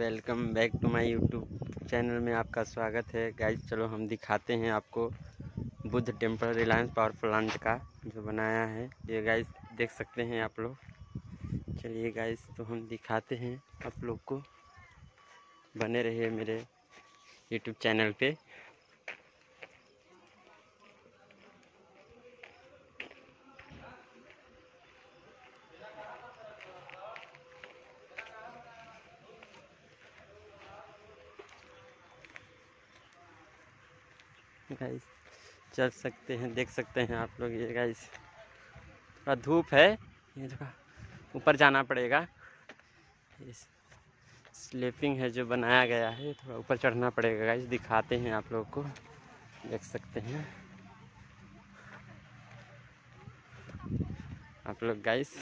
Welcome back to my YouTube channel में आपका स्वागत है। गाइज़ चलो हम दिखाते हैं आपको Buddha temple Reliance power plant का जो बनाया है। ये गाइज़ देख सकते हैं आप लोग। चलिए गाइज़ तो हम दिखाते हैं आप लोग को। बने रहिए मेरे यूट्यूब चैनल पे। गाइस चल सकते हैं, देख सकते हैं आप लोग ये गाइस थोड़ा धूप है, ये थोड़ा ऊपर जाना पड़ेगा. स्लीपिंग है जो बनाया गया है थोड़ा ऊपर चढ़ना पड़ेगा गाइस दिखाते हैं आप लोग को. देख सकते हैं. आप लोग गाइस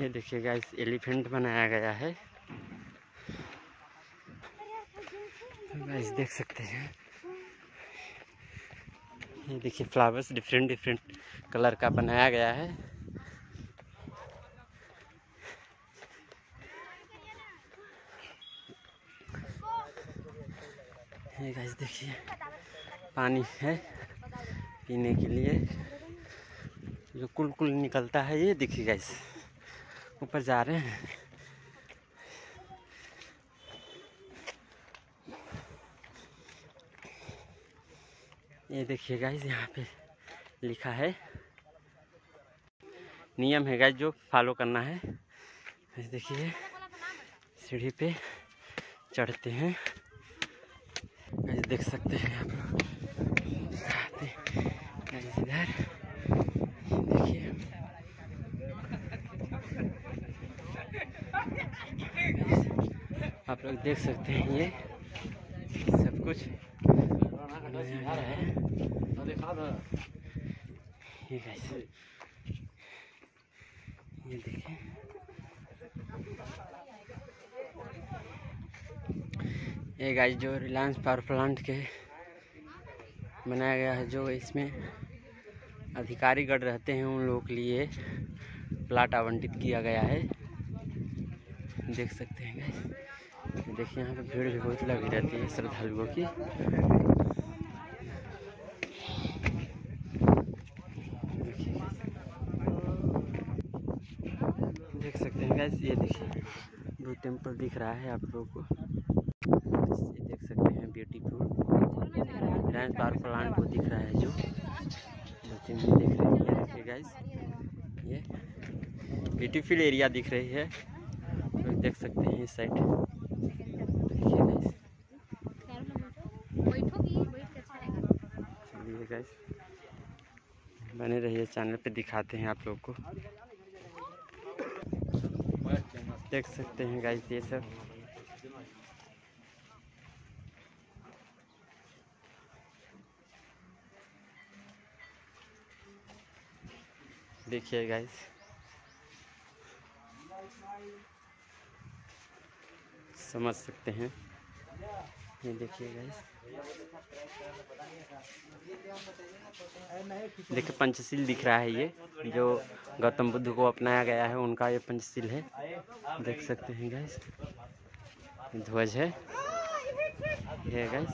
ये देखिए गाइस एलिफेंट बनाया गया है। गाइस देख सकते हैं। ये देखिए फ्लावर्स डिफरेंट डिफरेंट कलर का बनाया गया है। देखिए, पानी है पीने के लिए। जो कुल कुल निकलता है, ये देखिए गाइस ऊपर जा रहे हैं। ये देखिए गाइस यहाँ पे लिखा है। नियम है गाइज़ जो फॉलो करना है। देखिए, सीढ़ी पे चढ़ते हैं। गाइस देख सकते हैं आप लोग। इधर, देखिए। आप लोग देख सकते हैं ये। सब कुछ। ये गाइस ये देखें। ये गाइस जो रिलायंस पावर प्लांट के बनाया गया है, जो इसमें अधिकारी गढ़ रहते हैं, उन लोगों के लिए प्लाट आवंटित किया गया है। देख सकते हैं गाइस देखिए यहाँ पे भीड़ भी बहुत लगी रहती है श्रद्धालुओं की। देख सकते हैं गाइस ये देखिए दो टेंपल दिख रहा है आप लोगों को। ये देख सकते हैं ब्यूटीफुल रिलायंस पावर प्लांट को दिख रहा है जो। दो तीन दिख रही है देखिए गाइस ये ब्यूटीफुल एरिया दिख रही है। देख सकते हैं इस साइड देखिए गाइस गाइस बने रहिए चैनल पे, दिखाते हैं आप लोग को। देख सकते हैं गाइस ये सब। देखिए गाइस समझ सकते हैं। ये देखिए देखिए पंचशील दिख रहा है ये, जो गौतम बुद्ध को अपनाया गया है, उनका ये पंचशील है। देख सकते हैं गाइस ध्वज है। ये गाइस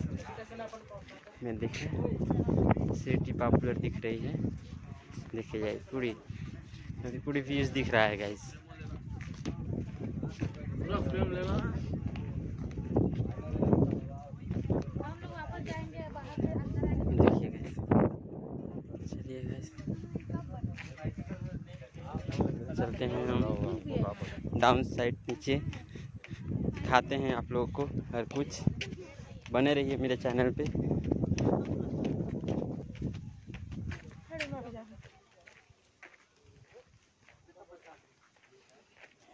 मैं देखिए सिटी पॉपुलर दिख रही है। देखिए जाए पूरी पूरी व्यूज़ दिख रहा है गाइस देखिए गाइस गाइस चलते हैं हम डाउन साइड नीचे। दिखाते हैं आप लोगों को हर कुछ। बने रहिए मेरे चैनल पे।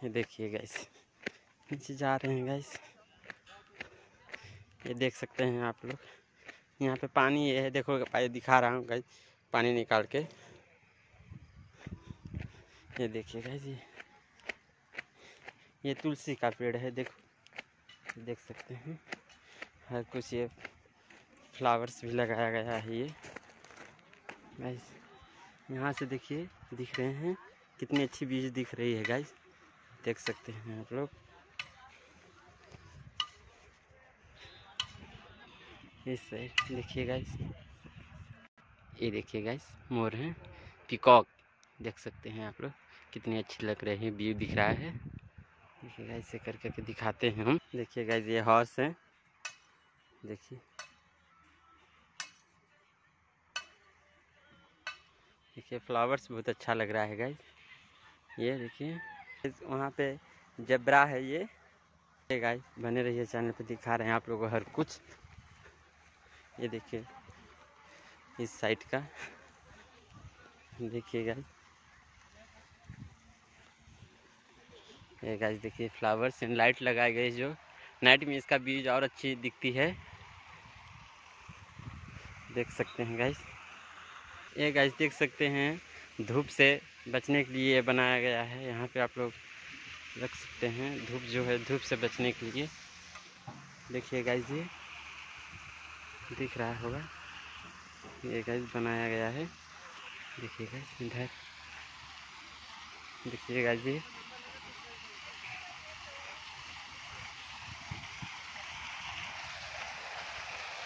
ये देखिए गैस नीचे जा रहे हैं गैस ये देख सकते हैं आप लोग। यहाँ पे पानी ये है, देखो दिखा रहा हूँ गाइस पानी निकाल के। ये देखिए गाइस ये। तुलसी का पेड़ है, देखो। देख सकते हैं। हर कुछ ये फ्लावर्स भी लगाया गया है ये। गाइस यहाँ से देखिए, दिख रहे हैं। कितनी अच्छी बीज दिख रही है गाइस देख सकते हैं आप लोग। इस देखिए गाइस ये देखिए गाइस मोर हैं पिकॉक देख सकते हैं आप लोग, कितनी अच्छी लग रही है व्यू दिख रहा है। देखिए गाइस से कर करके दिखाते हैं हम। देखिए गाइस ये हॉर्स है। देखिए। देखिए फ्लावर्स बहुत अच्छा लग रहा है गाइस ये देखिए। वहाँ पे जबरा है ये। गाइस बने रहिए चैनल पे दिखा रहे हैं आप लोगों को हर कुछ। ये देखिए। इस साइड का। देखिए गाइस ये गाइस देखिए फ्लावर्स एंड लाइट लगाए गए जो। नाइट में इसका बीज और अच्छी दिखती है। देख सकते हैं गाइस ये गाइस देख सकते हैं, धूप से बचने के लिए बनाया गया है। यहाँ पे आप लोग रख सकते हैं, धूप जो है, धूप से बचने के लिए। देखिए गाइस ये दिख रहा होगा। ये गाइस बनाया गया है। देखिए गाइस इधर। देखिए गाइस ये।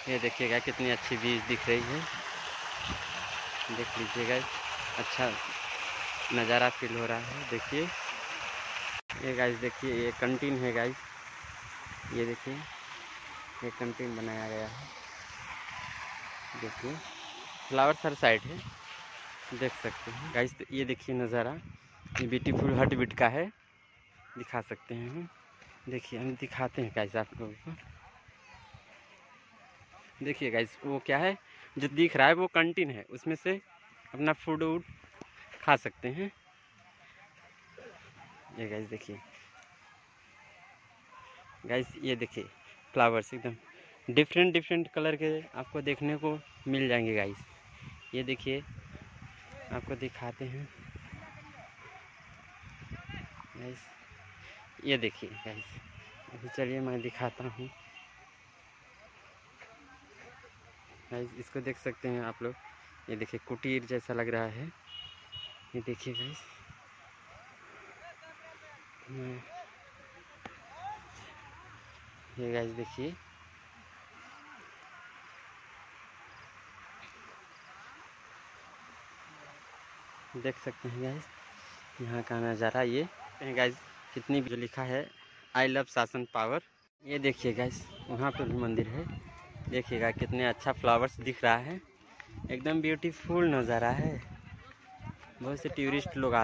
ये देखिएगा कितनी अच्छी बीज दिख रही है। देख लीजिएगा अच्छा नज़ारा फील हो रहा है, देखिए। ये गाइस देखिए, ये कंटीन है गाइस ये देखिए, ये कंटीन बनाया गया है। देखिए। फ्लावर हर साइड है। देख सकते हैं। गाइस तो ये देखिए नज़ारा। ये ब्यूटीफुल हट बिट का है। दिखा सकते हैं हम। देखिए, हम दिखाते हैं गाइस आप लोगों को। देखिए गाइस वो क्या है? जो दिख रहा है वो कंटीन है। उसमें से अपना फ़ूड वूड खा सकते हैं। ये गाइस देखिए। गाइस ये देखिए फ्लावर्स एकदम डिफरेंट डिफरेंट कलर के आपको देखने को मिल जाएँगे गाइस ये देखिए, आपको दिखाते हैं। ये देखिए अभी चलिए मैं दिखाता हूँ। गाइस इसको देख सकते हैं आप लोग। ये देखिए, कुटीर जैसा लग रहा है। ये देखिए गाइस ये गाइस देखिए। देख सकते हैं गाइज़ यहाँ का नज़ारा ये गाइज़ कितनी जो लिखा है आई लव शासन पावर ये देखिए गाइज़ वहाँ पर भी मंदिर है। देखिएगा कितने अच्छा फ्लावर्स दिख रहा है। एकदम ब्यूटीफुल नज़ारा है। बहुत से टूरिस्ट लोग आते